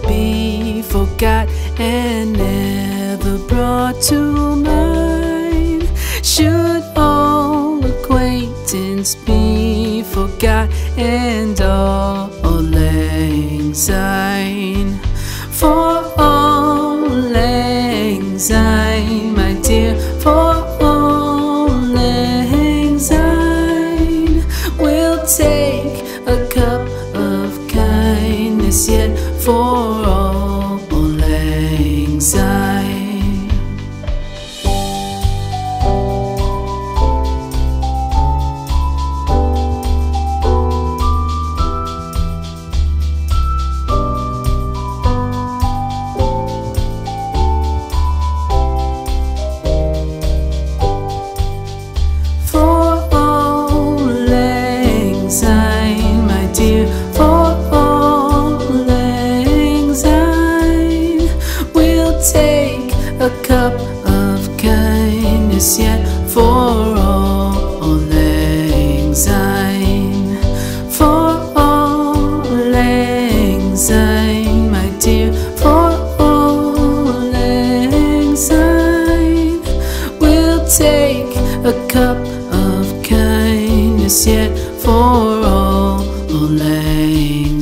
Be forgot and never brought to mind? Should all acquaintance be forgot and auld lang syne? For auld lang syne, my dear, for auld lang syne, we'll take a cup for all syne. for auld lang for auld lang my dear, for auld lang. We'll take a cup of kindness yet for all lang.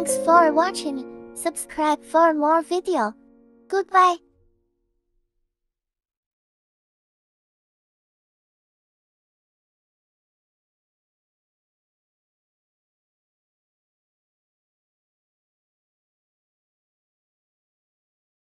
Thanks for watching. Subscribe for more video. Goodbye.